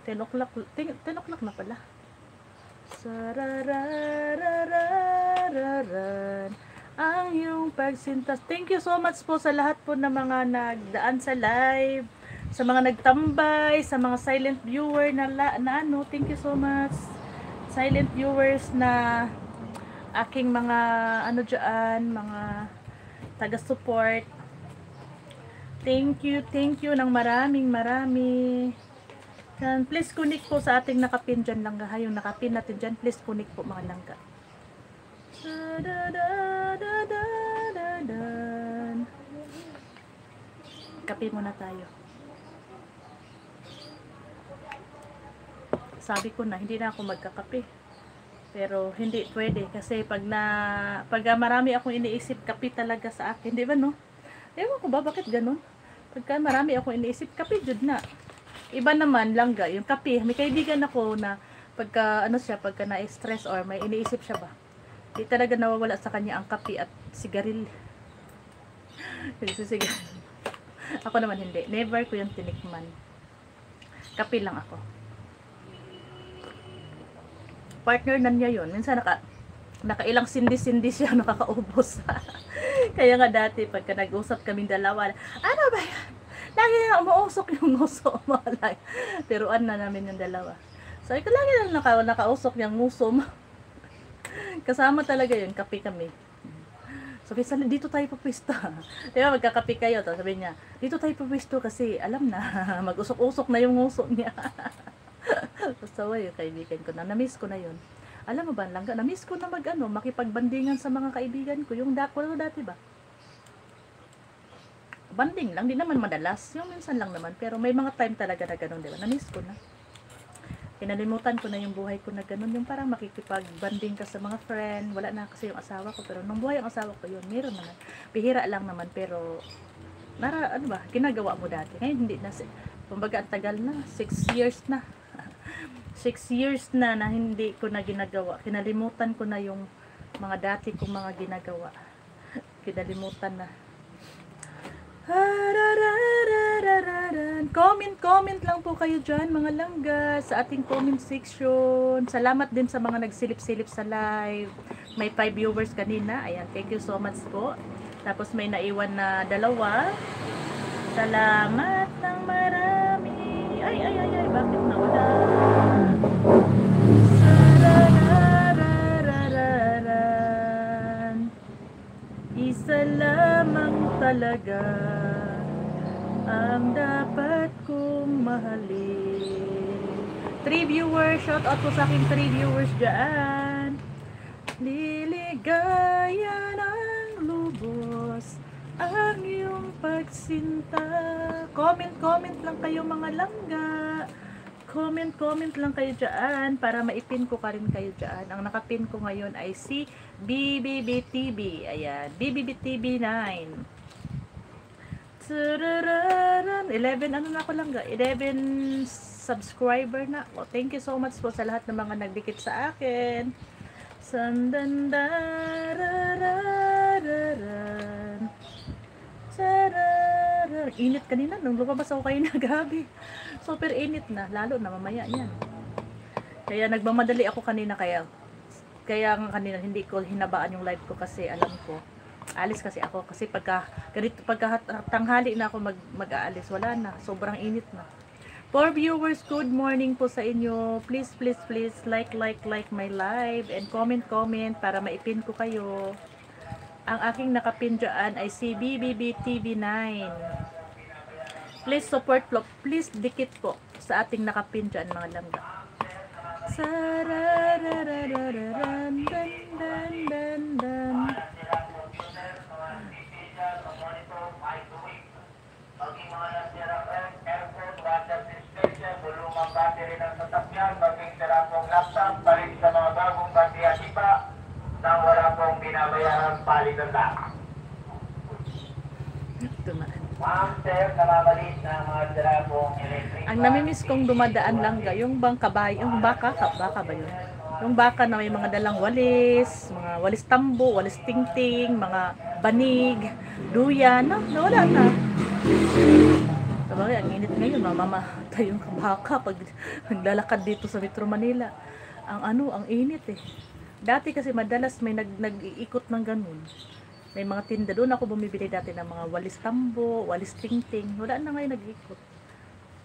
10 o'clock. 10, 10 o'clock na pala. Sararararararan ang iyong pagsintas. Thank you so much po sa lahat po ng mga nagdaan sa live, sa mga nagtambay, sa mga silent viewer na, la, na ano, thank you so much. Silent viewers na aking mga ano dyan, mga taga-support. Thank you, thank you ng maraming marami. Yan, please connect po sa ating nakapin dyan lang ha. Yung nakapin natin dyan, please connect po mga langga. Da, da, da, da, da, da, dan. Kape muna tayo. Sabi ko na, hindi na ako magkakape. Pero hindi pwede kasi pag na pag marami akong iniisip kape talaga sa akin, di ba no? Ewan ko ba, bakit ganun? Pagka marami akong iniisip, kape jud na. Iba naman, langga, yung kape. May kaibigan ako na pagka, ano siya, pagka na-stress or may iniisip siya ba, di talaga nawawala sa kanya ang kape at sigaril. Nagsisigar. ako naman hindi. Never ko yung tinikman. Kape lang ako. Partner na niya yun. Minsan naka, nakailang sindi-sindi siya nakakaubos. Kaya nga dati, pagka nag-usap kaming dalawa, ano ba yan? Lagi na umuusok yung nguso mo. Tiruan na namin yung dalawa. So, ikaw lagi na naka, nakausok yung nguso. Kasama talaga yun, kape kami. Sabi sa dito tayo papwisto. Di ba, magkakape kayo. Tapos sabi niya, dito tayo papwisto kasi alam na, mag-usok-usok na yung nguso niya. Basta yung kaibigan ko na, na-miss ko na yun. Alam mo ba, langga, na-miss ko na mag, ano, makipagbandingan sa mga kaibigan ko. Yung da, wala dati ba? Banding lang, di naman madalas. Yung minsan lang naman. Pero may mga time talaga na ganun, di ba? Na-miss ko na. Kinalimutan ko na yung buhay ko na ganun. Yung parang makikipagbanding ka sa mga friend. Wala na kasi yung asawa ko. Pero nung buhay ang asawa ko yun, meron naman. Bihira lang naman. Pero, nara, ano ba, ginagawa mo dati. Ngayon, hindi na. Kumbaga, ang tagal na. Six years na. Six years na na hindi ko na ginagawa. Kinalimutan ko na yung mga dati kong mga ginagawa. Kinalimutan na. Comment, comment lang po kayo dyan mga langga sa ating comment section. Salamat din sa mga nagsilip-silip sa live. May 5 viewers kanina. Ayan, thank you so much po. Tapos may naiwan na dalawa. Salamat ng marami. Ay, ay, ay, ay, bakit nawala? Isa lamang talaga ang dapat kong mahalin. Three viewers, shout out po sa aking three viewers dyan. Liligaya ng lubos ang iyong pagsinta. Comment, comment lang kayo mga langga. Comment, comment lang kayo dyan para maipin ko ka rin kayo dyan. Ang nakapin ko ngayon ay si BBBTV. Ayan, BBBTV 9. Turururun. 11, ano na ako lang ga? 11 subscriber na. Oh, thank you so much po sa lahat ng mga nagdikit sa akin. Sandandararararan. Tararar. Init kanina nung lumabas ako kayo na gabi. Super init na, lalo na mamaya yan. Kaya nagmamadali ako kanina kaya kaya nga kanina hindi ko hinabaan yung live ko kasi alam ko alis kasi ako kasi pagka ganito pagka tanghali na ako mag mag-aalis wala na sobrang init na For viewers, good morning po sa inyo. Please, please, please like, like, like my live and comment, comment para maipin ko kayo. Ang aking nakapin dyan ay si BBB TV9. Please support po. Please dikit po sa ating nakapin dyan mga langga. Sarararararan, dan, Ma'am, sir, namamalit na mga electric Ang namimiss kong dumadaan lang ga, yung bang kabay, yung baka, ka, baka ba yun? Yung baka na may mga dalang walis, mga walis tambo, walis tingting, mga banig, duyan, no? nawala na. Sabagay, ang init ngayon, mamamatay yung baka pag naglalakad dito sa Metro Manila. Ang ano, ang init eh. Dati kasi madalas may nag, nag-iikot ng ganun. May mga tinda doon ako bumibili dati ng mga walis tambo, walis tingting. Wala na ngayon nag-iikot.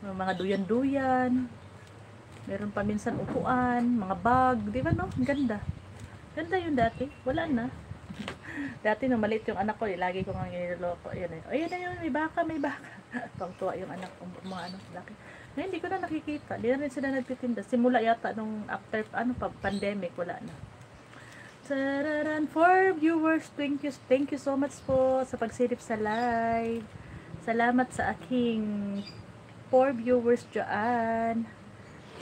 Mga duyan-duyan. Meron pa minsan upuan, mga bag, di ba no? Ganda. Ganda yun dati. Wala na. dati nung maliit yung anak ko, eh, lagi ko nga niloloko. Ayun, ayun. Ayun na yun, may baka, may baka. Tuwang-tuwa yung anak ko, mga ano, laki. Ngayon, hindi ko na nakikita. Hindi na rin sila nagtitinda. Simula yata nung after, ano pa, pandemic, wala na. Tararan, for viewers, thank you, thank you so much po sa pagsilip sa live. Salamat sa aking for viewers dyan.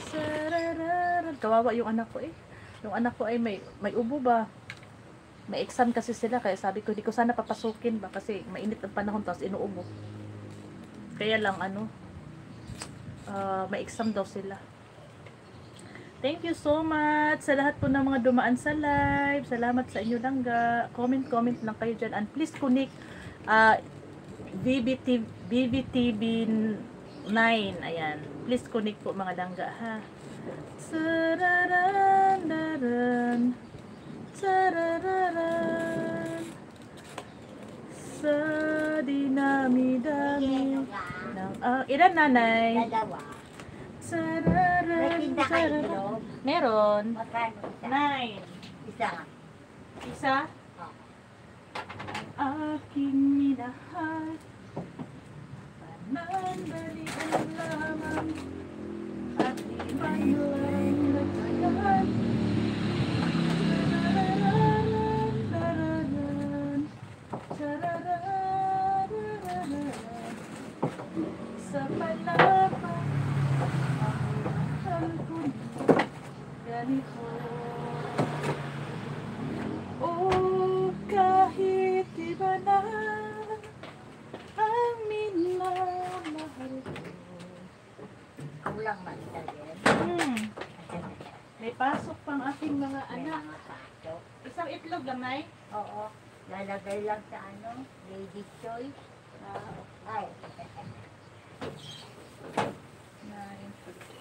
Sarararan. Kawawa yung anak ko eh. Yung anak ko ay may, may ubo ba? May exam kasi sila, kaya sabi ko, hindi ko sana papasukin ba, kasi mainit ang panahon, tapos inuubo. Kaya lang, ano, ah, may exam daw sila. Thank you so much sa lahat po ng mga dumaan sa live. Salamat sa inyo langga. Comment, comment lang kayo dyan. And please connect uh, BBT, BBTB 9. Ayan. Please connect po mga langga ha. Sararan, daran. Sararan. Sa dinami-dami ng... ah, ilan nanay? Dalawa. May tindahan sararan. loob. Meron. Magkano isa? Nine. Isa. Isa. Oh. Aking minahal. Panandalian lamang. At di man lang tarararan. Sa palapa, ang mahal ko na ganito. Oh, kahit iba na ang minamahal ko. Kulang man. Hmm. May pasok pang aking mga May anak. Isang itlog lang, Nay? Oo. Lalagay lang sa ano, ladies choice. Ah, Ay. nine, fifteen.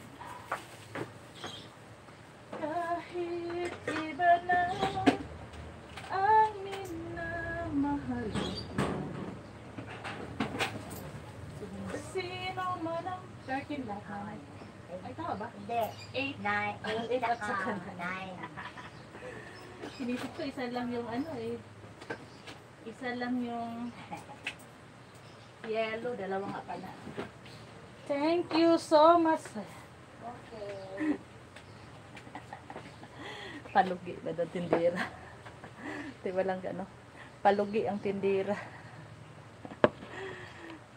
Kahit iba na ang minamahal ko. Sino man ang 13 lang. Ay, tama ba? Hindi. 8. Nine, Eight eight at saka saka nine. Sinisip ko, isa lang yung ano eh. Isa lang yung yellow, dalawa nga pala. Thank you so much. Okay. Palugi ba daw tindira? Di ba lang gano? Palugi ang tindira.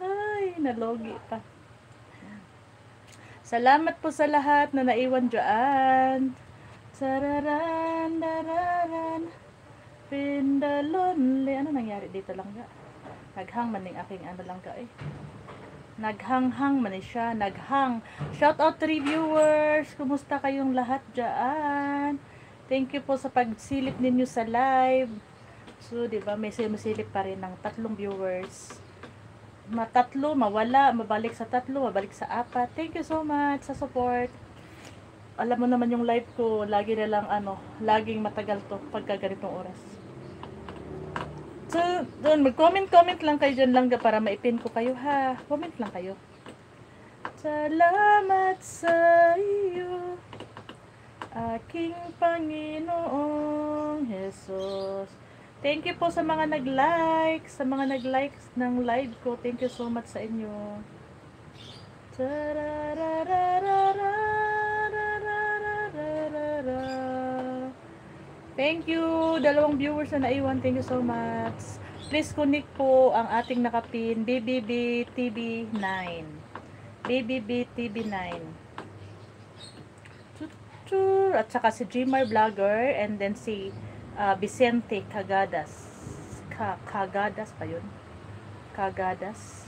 Ay, nalogi pa. Salamat po sa lahat na naiwan dyan. Sararan, dararan. Pindalonli. Ano nangyari dito lang ga? Naghang man yung aking ano lang ga eh. Naghanghang man siya. Naghang. Shout out to reviewers. Kumusta kayong lahat dyan? Thank you po sa pagsilip ninyo sa live. So, di ba, may sumusilip pa rin ng tatlong viewers. Matatlo, mawala, mabalik sa tatlo, mabalik sa apat. Thank you so much sa support. Alam mo naman yung live ko, lagi na lang ano, laging matagal to pagka ganitong oras. So, doon, mag-comment-comment lang kayo dyan lang para maipin ko kayo ha. Comment lang kayo. Salamat sa iyo, aking Panginoong Jesus. Thank you po sa mga nag-like, sa mga nag-like ng live ko. Thank you so much sa inyo. Thank you, dalawang viewers na naiwan. Thank you so much. Please connect po ang ating nakapin BBB TV 9. BBB TV 9. Chuchur. At saka si Gmar Vlogger and then si ah, Vicente Cagadas. Ka Cagadas pa yun? Cagadas.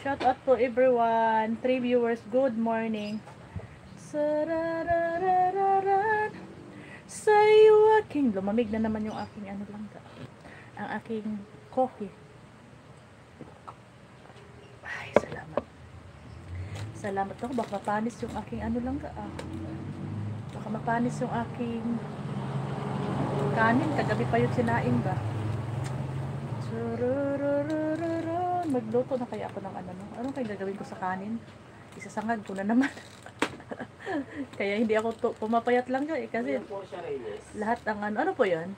Shout out to everyone. Three viewers. Good morning. Sarararararan. Sa iyo aking lumamig na naman yung aking ano lang ka. Ang aking coffee. Ay, salamat. Salamat ako. Baka mapanis yung aking ano lang ka. Ah. Baka mapanis yung aking kanin. Kagabi pa yung sinain ba? Magluto na kaya ako ng ano. no? Anong kaya gagawin ko sa kanin? Isasangag ko na naman. kaya hindi ako to, pumapayat lang ka eh. Kasi lahat ang ano. Ano po yan?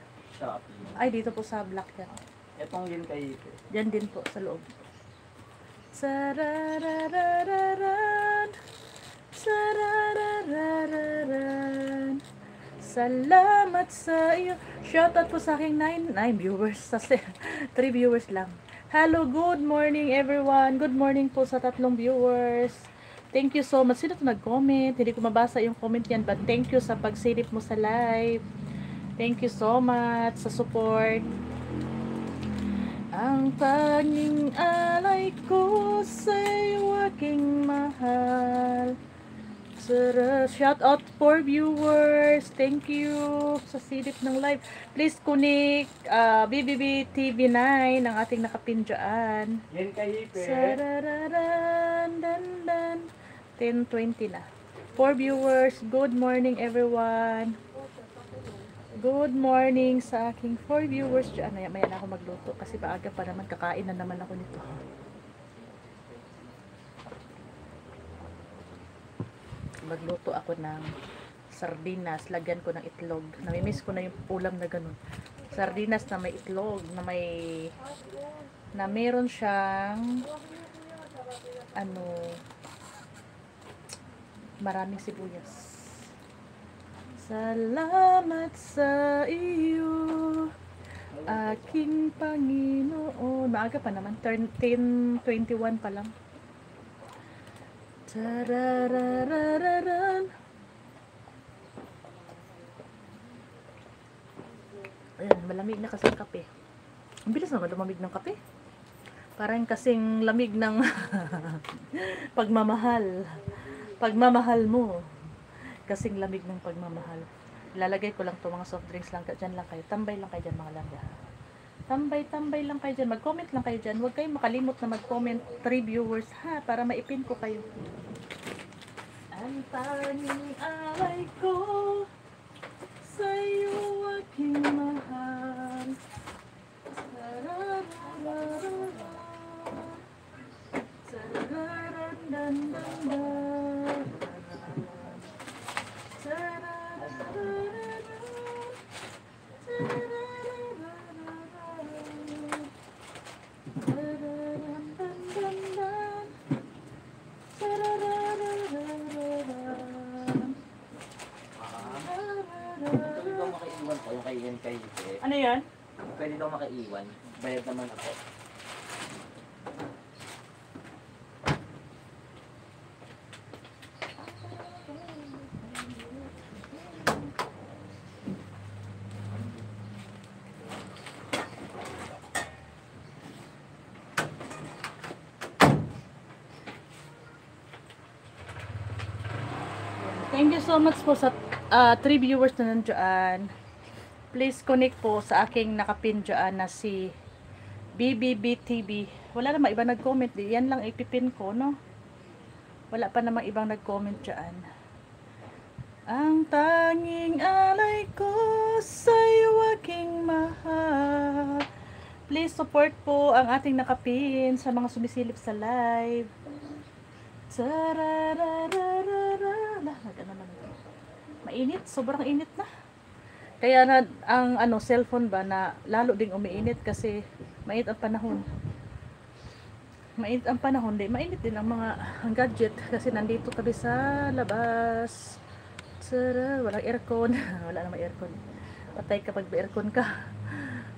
Ay, dito po sa black yan. Itong yun kay. Yan din po sa loob. Sarararararan. Salamat sa iyo. Shoutout po sa aking 9 9 viewers. Sa 3 viewers lang. Hello, good morning everyone. Good morning po sa tatlong viewers. Thank you so much. Sino to nag-comment? Hindi ko mabasa yung comment yan, but thank you sa pagsilip mo sa live. Thank you so much sa support. Ang tanging alay ko sa'yo aking mahal. Sir, shout out for viewers. Thank you sa silip ng live. Please kunik uh, BBB TV9 ang ating nakapin dyan. Yan kay Ipe. Sarararan, dan, dan. 10.20 na. For viewers, good morning everyone. Good morning sa aking for viewers dyan. Maya, maya na ako magluto kasi maaga pa naman kakain na naman ako nito. Magluto ako ng sardinas, lagyan ko ng itlog. Namimiss ko na yung ulam na ganun. Sardinas na may itlog, na may na meron siyang ano maraming sibuyas. Salamat sa iyo aking Panginoon. Maaga pa naman. Turn 10.21 pa lang. Tararararan. Ayan, malamig na kasi ang kape. Ang bilis naman lumamig ng kape. Parang kasing lamig ng pagmamahal. Pagmamahal mo. Kasing lamig ng pagmamahal. Lalagay ko lang to mga soft drinks lang. Diyan lang kayo. Tambay lang kayo dyan mga langga. Tambay, tambay lang kayo dyan. Mag-comment lang kayo dyan. Huwag kayong makalimot na mag-comment. Three viewers ha. Para maipin ko kayo. Ang tanging alay ko Bayad naman ako. Thank you so much po sa uh, three viewers na nandiyan. Please connect po sa aking nakapin dyan na si BBB TV. Wala namang iba nag-comment. Yan lang ipipin ko, no? Wala pa namang ibang nag-comment dyan. Ang tanging alay ko sa'yo aking mahal. Please support po ang ating nakapin sa mga sumisilip sa live. Tararararara. Mainit, sobrang init na. Kaya na ang ano cellphone ba na lalo ding umiinit kasi mainit ang panahon. Mainit ang panahon, di mainit din ang mga ang gadget kasi nandito kami sa labas. Tara, walang aircon. Wala namang aircon. Patay kapag may aircon ka.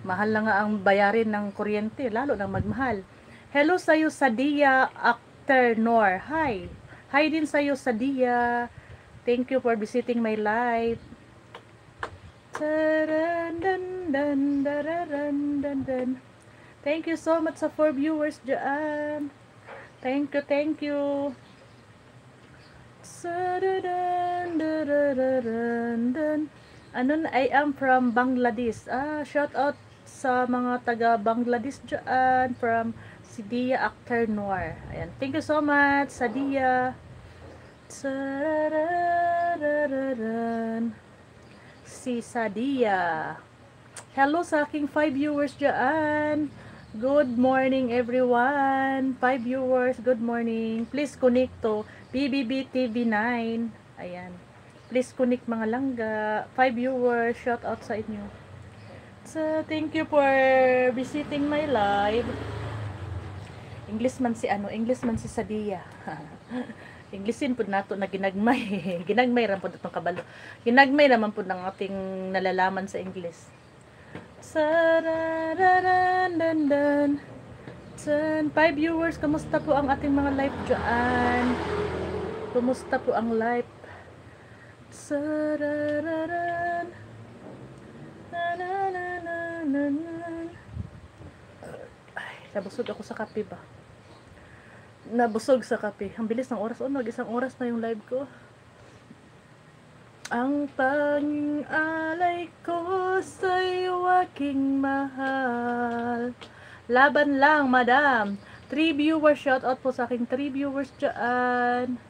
Mahal na nga ang bayarin ng kuryente, lalo nang magmahal. Hello sa'yo Sadia Akhtar Nor. Hi. Hi din sa'yo Sadia. Thank you for visiting my live. Taran, dan, dan, dararan, dan, dan. Thank you so much sa four viewers dyan. Thank you, thank you. Ano na, I am from Bangladesh. Ah, shout out sa mga taga Bangladesh dyan from Sidia Akhtar Noir. Ayan. Thank you so much, Sadia. Si Sadia. Hello sa aking 5 viewers dyan. Good morning everyone. 5 viewers, good morning. Please connect to BBB TV9. Ayan. Please connect mga langga. 5 viewers, shout out sa inyo. So, thank you for visiting my live. English man si ano, English man si Sadia. Englishin pud nato na ginagmay. ginagmay ra pud itong kabalo. Ginagmay naman pud ng ating nalalaman sa English. Sarararararararan. Five viewers, kamusta po ang ating mga live dyan? Kumusta po ang live? Sarararan. Ay, nabusog ako sa kape ba? Nabusog sa kape. Ang bilis ng oras. Oh, nag-isang oras na yung live ko. Ang pang-alay ko sa'yo aking mahal. Laban lang, madam. Three viewers, shout out po sa aking three viewers dyan.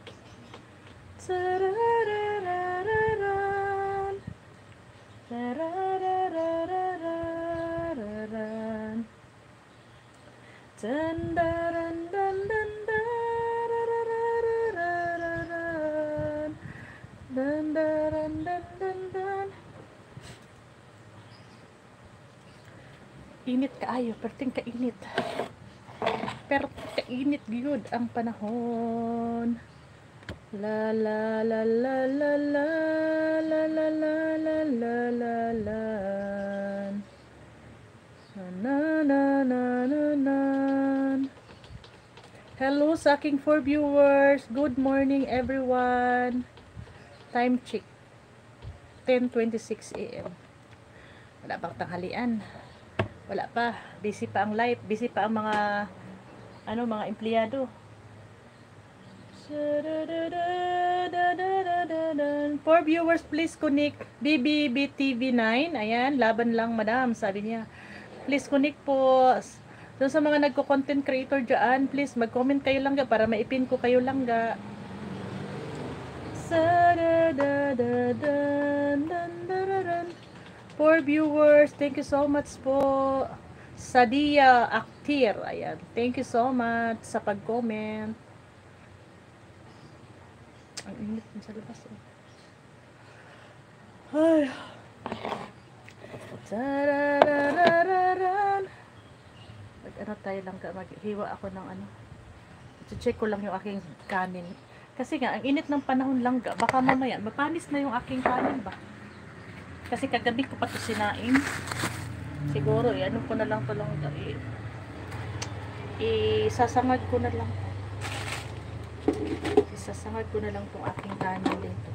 Tarararararan. Tarararararan. Dun, Dun, dun, dun, dun, dun. Init kaayo, perting kainit. Pero kainit gyud ang panahon. La la la la la la la la la la la la la na na na na na Hello sa aking four viewers. Good morning everyone. Time check. 10.26 a.m. Wala pang tanghalian. Wala pa. Busy pa ang live. Busy pa ang mga ano mga empleyado. For viewers, please connect BBBTV9. Ayan, laban lang madam, sabi niya. Please connect po. Doon sa mga nagko-content creator dyan, please mag-comment kayo lang ga para maipin ko kayo lang ga. For viewers, thank you so much po. Sadia Aktir. Ayan. Thank you so much sa pag-comment. Ang init sa labas. Eh. Ay. Tararararan. Mag ano tayo lang maghiwa ako ng ano. check ko lang yung aking kanin. Kasi nga, ang init ng panahon lang ga, baka mamaya, mapanis na yung aking kanin ba? Kasi kagabi ko pa ito sinain. Siguro, eh, ano ko na lang to lang, eh, isasangag ko na lang. Isasangag ko na lang tong aking kanin dito.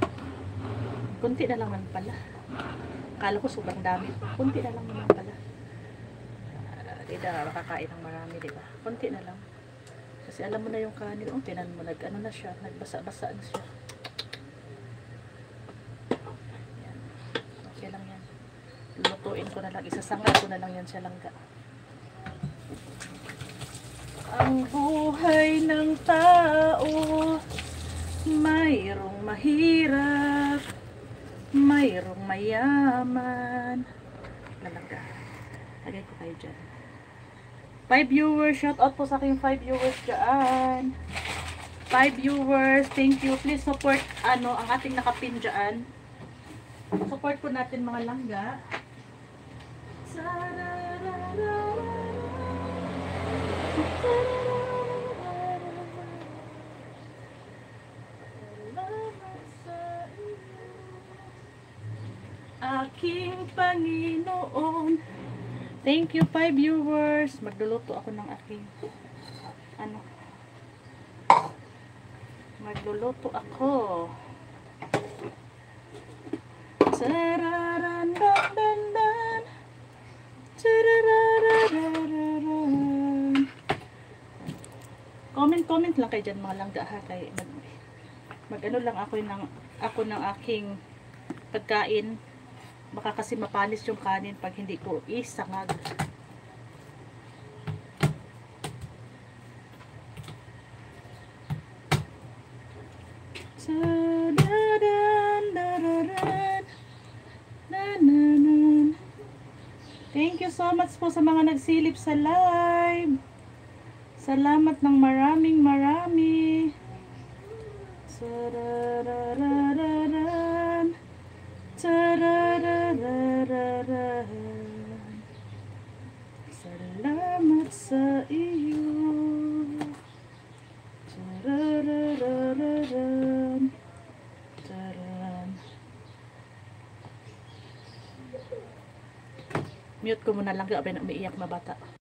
Kunti na lang man pala. Akala ko sobrang dami. Kunti na lang naman pala. Uh, di na makakain ng marami, di ba? Kunti na lang. Kasi alam mo na yung kanin, oh, tinan mo, nag, ano na siya, nagbasa-basa na siya. Yan. Okay lang yan. Lutuin ko na lang, isasangag ko na lang yan sa langga. Ang buhay ng tao, mayroong mahirap, mayroong mayaman. Lalaga. Lagay ko kayo dyan. 5 viewers, shout out po sa aking 5 viewers dyan. 5 viewers, thank you. Please support ano ang ating nakapin dyan. Support po natin mga langga. Aking Panginoon. Thank you, 5 viewers. Magluluto ako ng aking ano. Magluluto ako. Sararan dan dan dan. Comment comment lang kayo dyan mga langga kay mag, mag ano lang ako ng ako ng aking pagkain baka kasi mapanis yung kanin pag hindi ko isangag. Thank you so much po sa mga nagsilip sa live. Salamat ng maraming marami. Sarararararan. Tarararararan. Salamat sa iyo. Tarararararan. Taran. Mute ko muna lang, gabi na umiiyak na bata.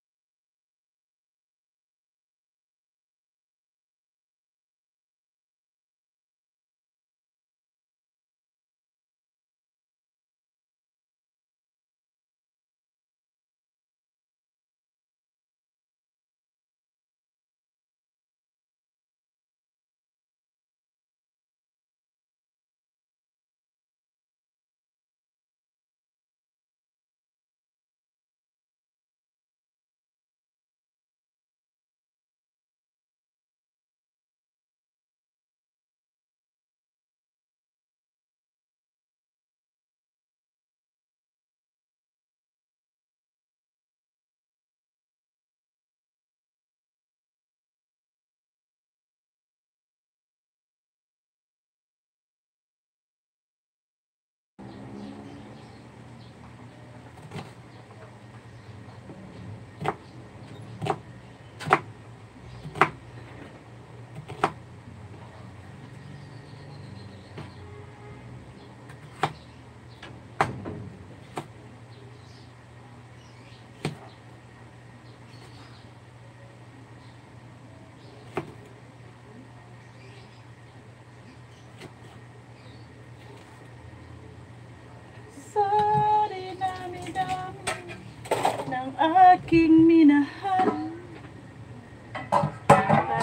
Aking minahal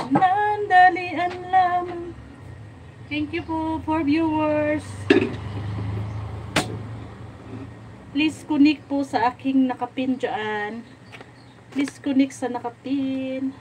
Panandalian lamang Thank you po for viewers. Please connect po sa aking nakapin dyan. Please connect sa nakapin.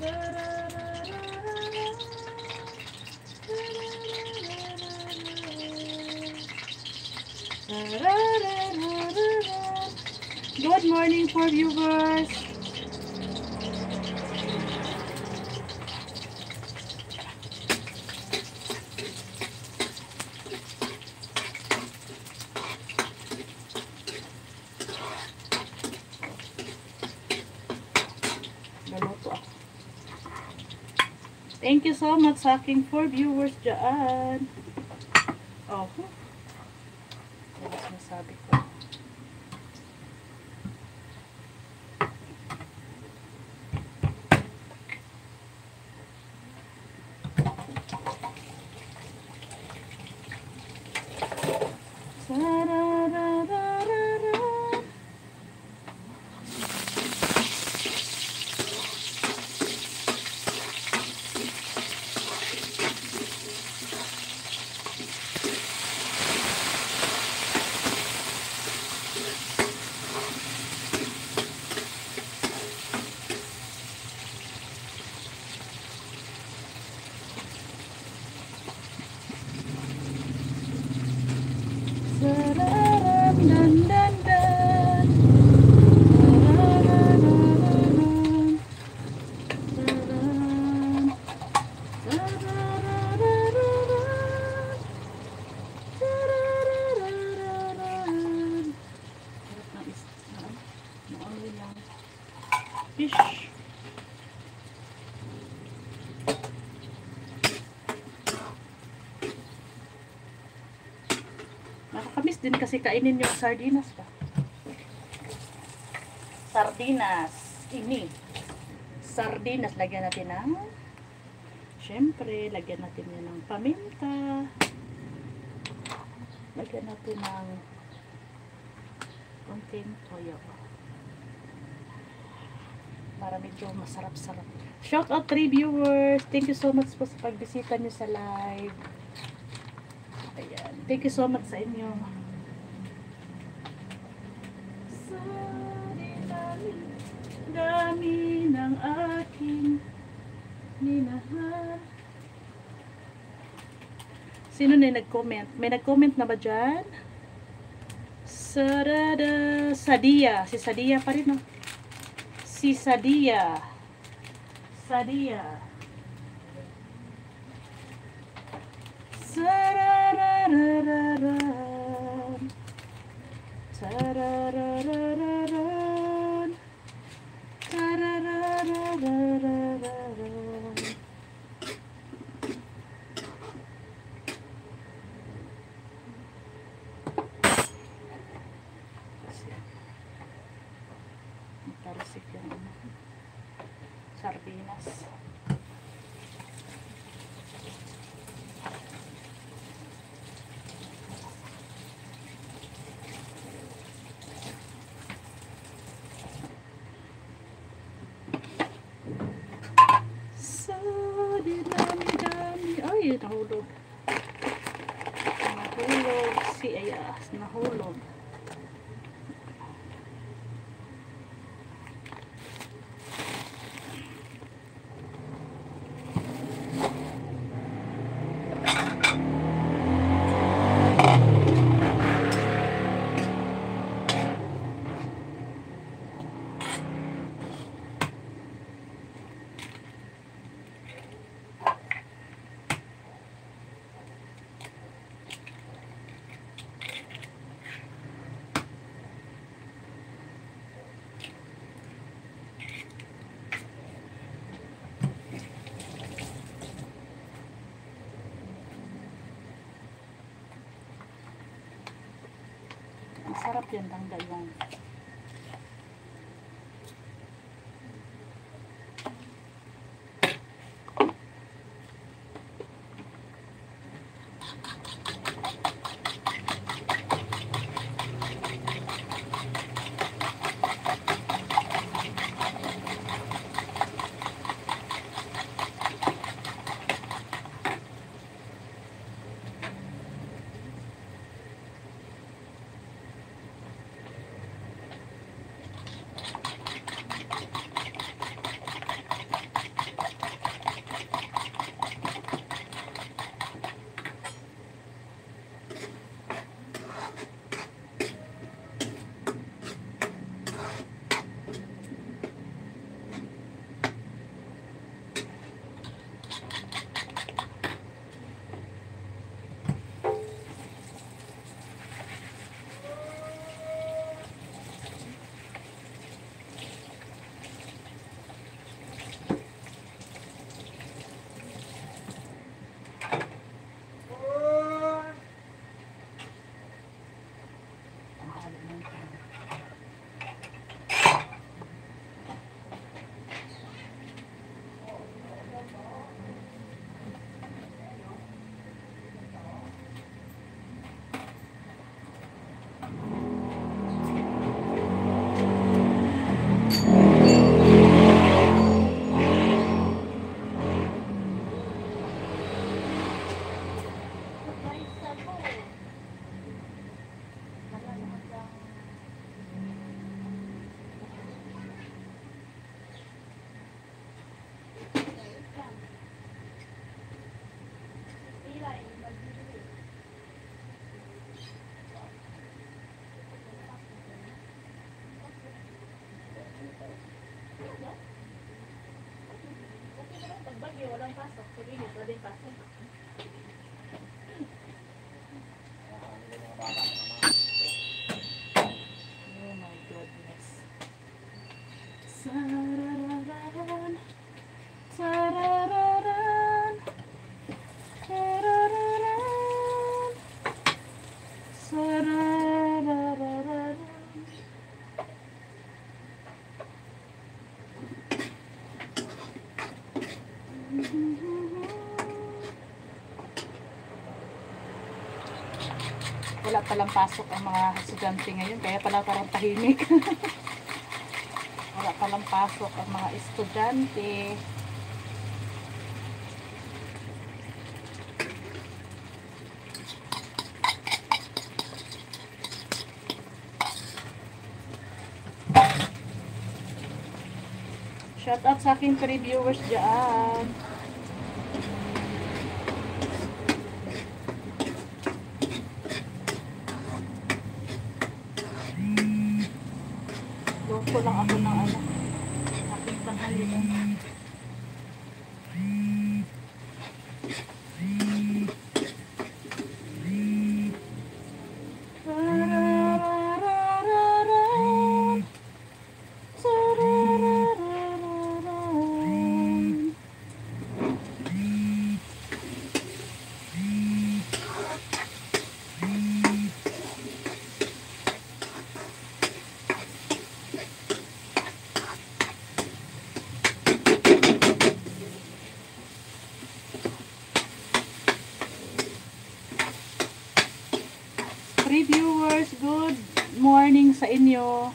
Good morning for viewers. Much sa aking four viewers dyan. Oh. Ano sinasabi ko? Sararararara. Sararam, dan, dan, dan. Sarararararam. Saram. Sarararararam. Sarararararam. Harap ng is- ano? Maanoy lang. Fish. Nakakamiss din kasi kainin yung sardinas pa. Sardinas. Ini. Sardinas. Lagyan natin ng Siyempre, lagyan natin yan ng paminta. Lagyan natin ng konting toyo. Para medyo masarap-sarap. Shout out 3 viewers. Thank you so much po sa pagbisita nyo sa live. Ayan. Thank you so much sa inyo. Dami ng aking minahal. Sino na nag-comment? May nag-comment na ba dyan? Sarada, Sadia. Si Sadia pa rin, no? Si Sadia. Sadia. Sarararararan. Sarararararan. 不便当的用 Sige, pwede Wala palang pasok ang mga estudyante ngayon, kaya pala parang tahimik. Wala palang pasok ang mga estudyante. Shout out sa aking three viewers dyan. Loko lang ako ng ano. Aking panghalian. Sarararararan. Sarararararan. Three viewers, good morning sa inyo.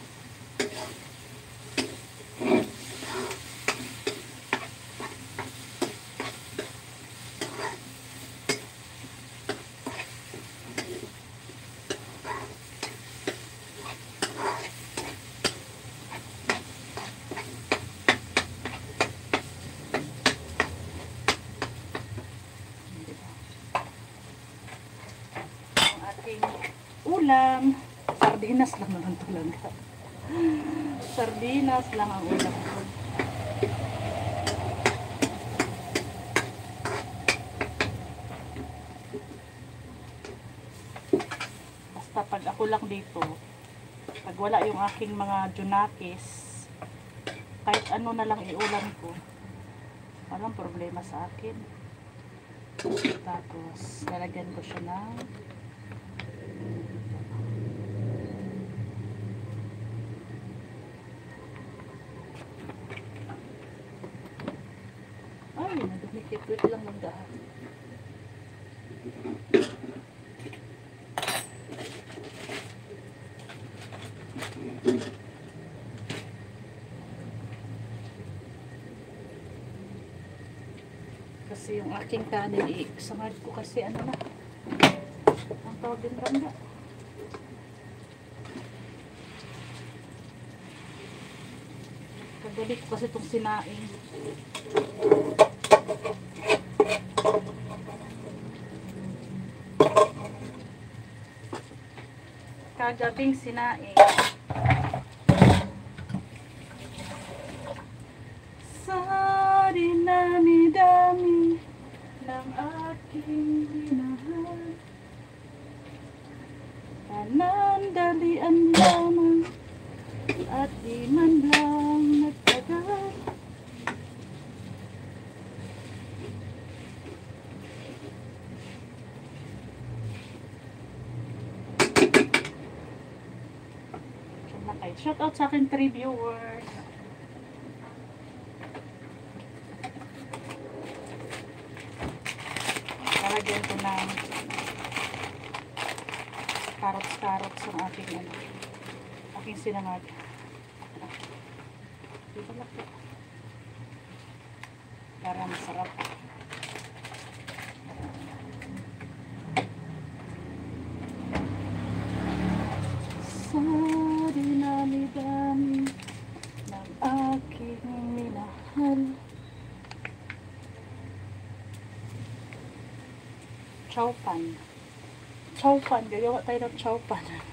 Ang ating ulam. Sardinas lang naman talaga. Sardinas lang ang ulam ko. Basta pag ako lang dito, pag wala yung aking mga junakis, kahit ano na lang iulam ko, walang problema sa akin. Tapos, lalagyan ko siya ng Wait, wait lang ng daan. Kasi yung aking kanin, sangad ko kasi ano na. Ang tawag din rangga. Kagabi ko kasi itong sinaing. Kagabing sinaing. Sa dinami-dami ng aking minahal Panandalian lamang at di man lang nagtagal Shout out sa akin three viewers. Lalagyan ko ng carrots-carrots ang aking ano, aking sinangag. Dito lang po. Para masarap. Sa dinami-dami ng aking minahal. Chowpan. Chowpan. Gagawa tayo ng chowpan. Kahit